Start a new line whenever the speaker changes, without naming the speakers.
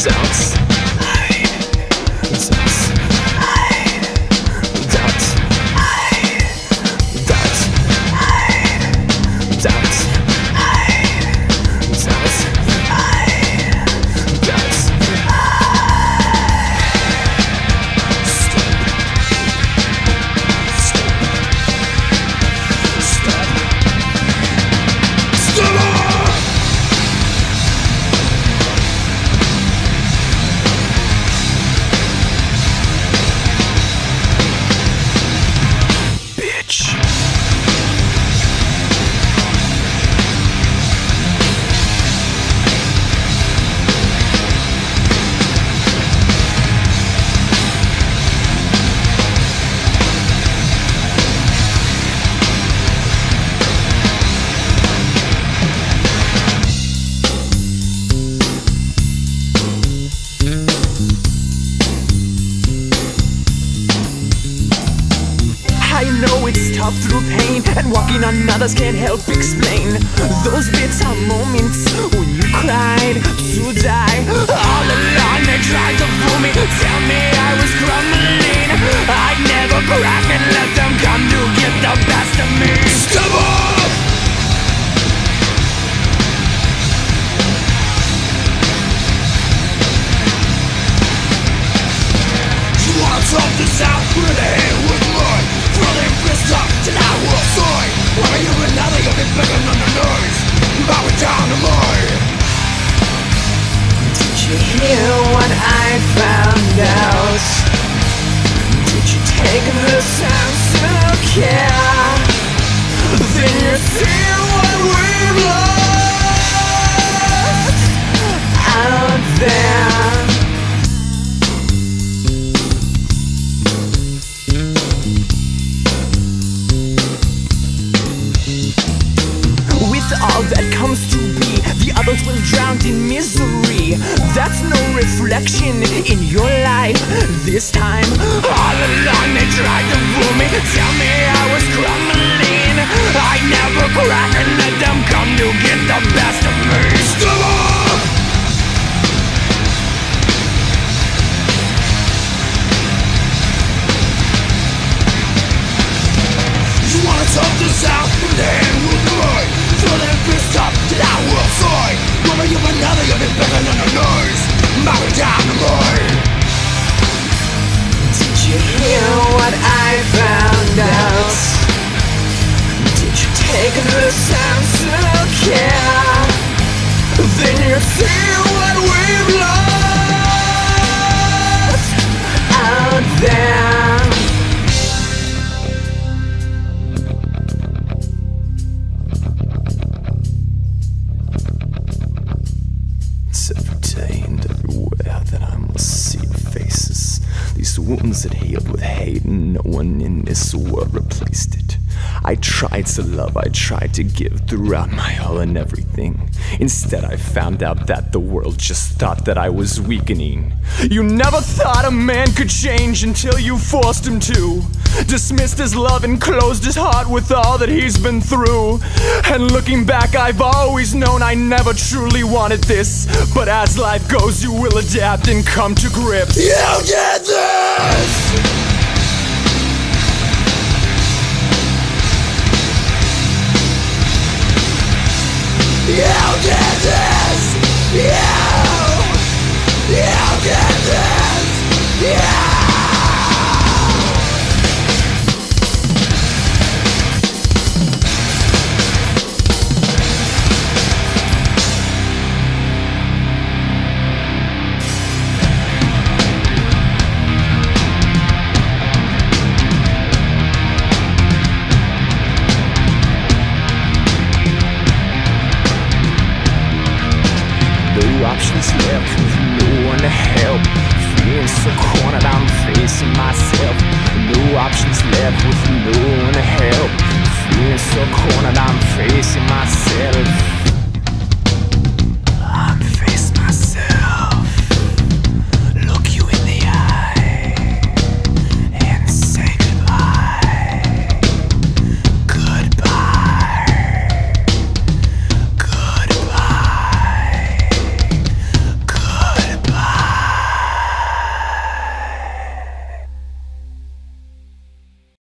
sounds. Myself through pain And walking on others can't help explain Those bits are moments when you cried to die All along they tried to fool me Tell me I was crumbling I'd never crack and let them come to get the best of me
up! You wanna talk this out?
All that comes to be, the others will drown in misery. That's no reflection in your life this time. All along they tried to fool me, tell me I was crumbling. I never crack and let them come to get the wounds that healed with hate, and no one in this world replaced it. I tried to love, I tried to give throughout my all and everything. Instead, I found out that the world just thought that I was weakening. You never thought a man could change until you forced him to. Dismissed his love and closed his heart with all that he's been through. And looking back, I've always known I never truly wanted this. But as life goes, you will adapt and come to grips.
You did this! You did this!
Options left with no one to help. Feeling so cornered, I'm facing myself. No options left with no one to help. Feeling so cornered, I'm facing myself.